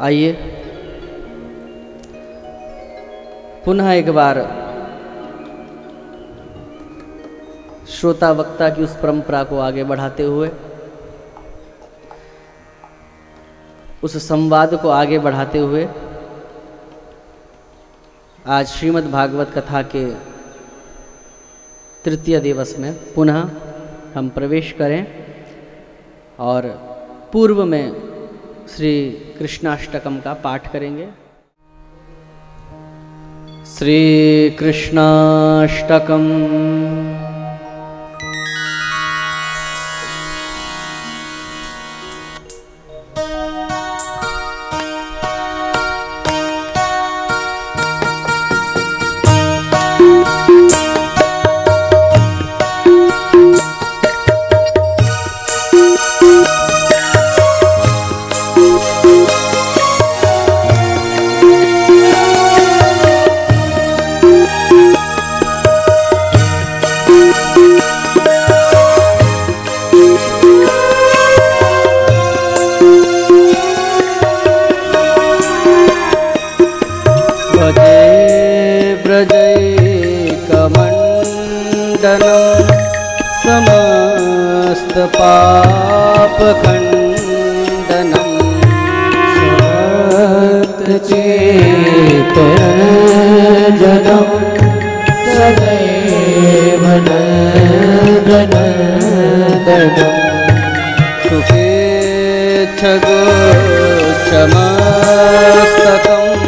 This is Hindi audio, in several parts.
आइए। पुनः एक बार श्रोता वक्ता की उस परंपरा को आगे बढ़ाते हुए, उस संवाद को आगे बढ़ाते हुए, आज श्रीमद् भागवत कथा के तृतीय दिवस में पुनः हम प्रवेश करें और पूर्व में श्री कृष्णाष्टकम का पाठ करेंगे। श्री कृष्णाष्टकम जयकमण्डनं समस्तपापखण्डनं सत्चेतनं सदैव क्षमा सुखेच्छगोच्छमस्तकम्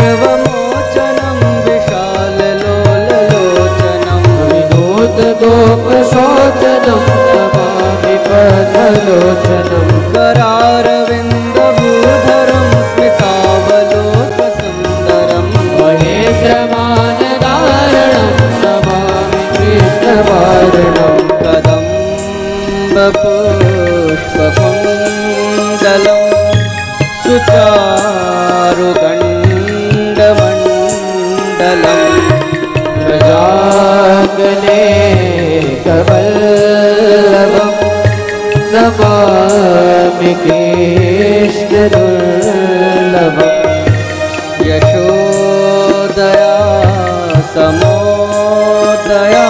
चारुगण्डवण्डल गजाब नवामि नव यशोदया समोदया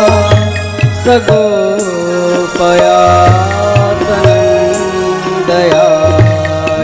सगोपया सनन्दया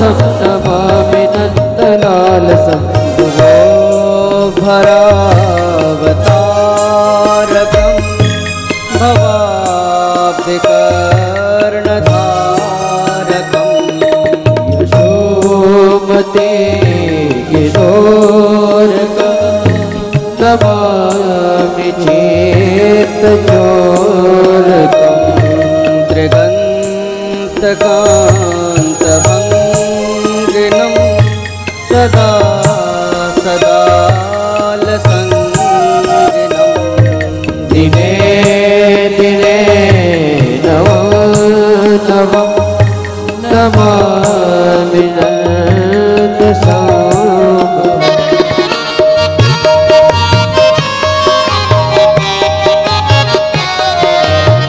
सप्तमामि नन्दलाल सम्भो भरावतारकं भवाब्धिकर्णधारकं यशोमते किशोरक नमामि चेतचोरकं त्रिगन्तका सदा सदा लसञ्जनम् दिने दिने नव नमः नमामि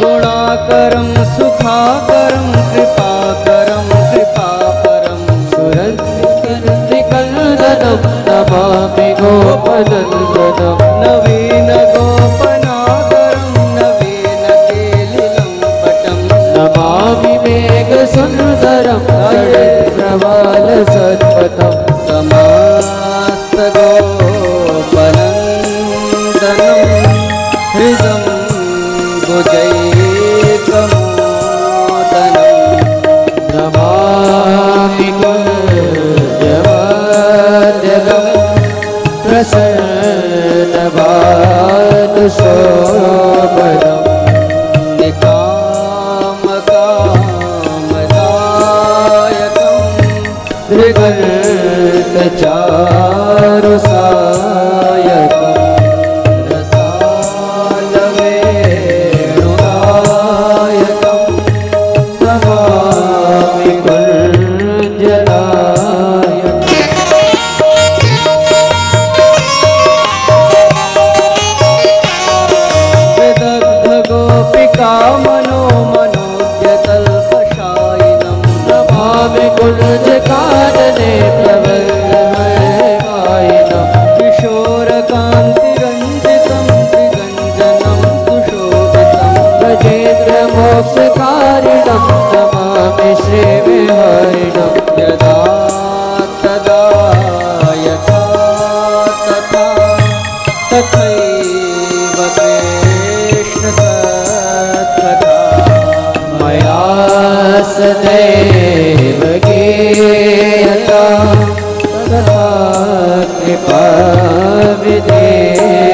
गुणाकरं सुखाकरं कृपा सदं नमामि गोपदं सदं नवीन गोपनाकरं नवीन केलिलं मेघ सुंदरम मेघसुन्दरं प्रवालसत्पथम् कृपा विदे